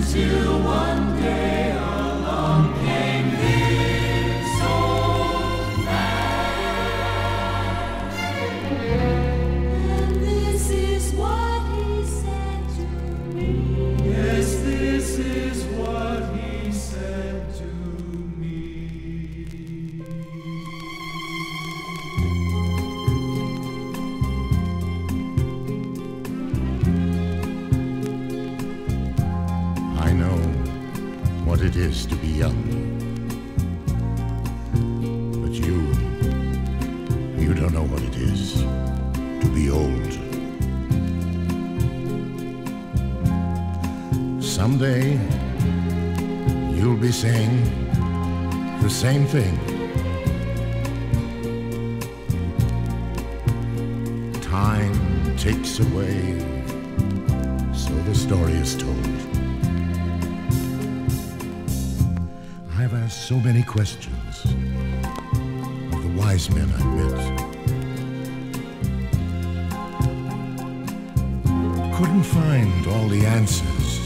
Until one. What it is to be young. But you, you don't know what it is to be old. Someday, you'll be saying the same thing. Time takes away, so the story is told. I've asked so many questions of the wise men I've met. Couldn't find all the answers.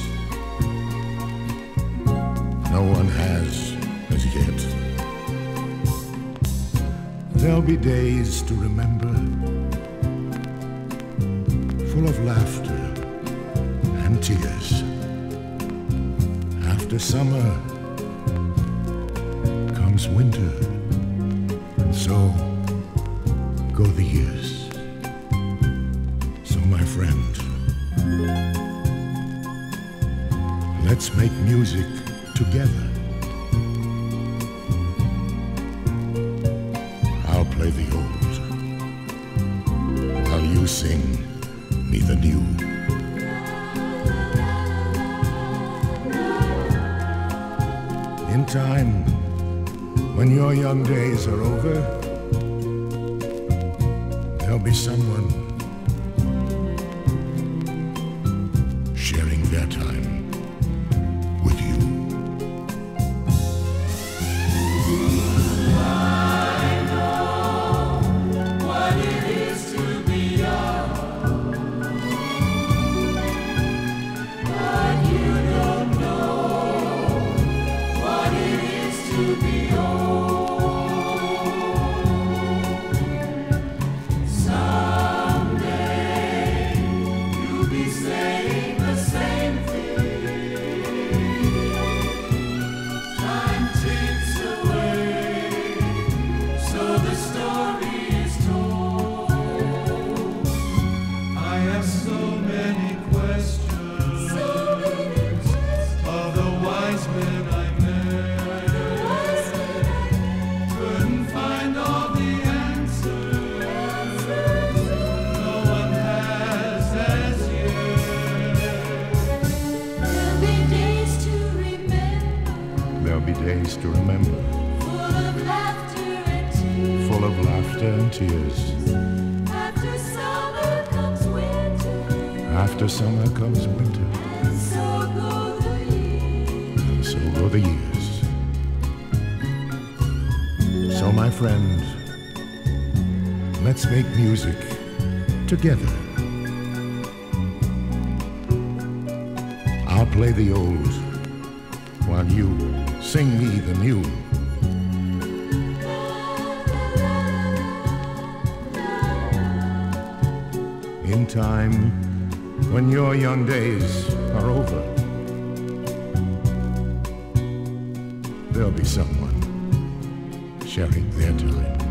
No one has as yet. There'll be days to remember, full of laughter and tears. After summer, comes winter, and so go the years. So, my friend, let's make music together. I'll play the old while you sing me the new. In time, when your young days are over, there'll be someone sharing their time To remember, full of laughter and tears. full of laughter and tears. After summer comes winter, After summer comes winter, and so the years. and so go the years. So, my friend, let's make music together. I'll play the old while you sing me the new. In time, when your young days are over, there'll be someone sharing their time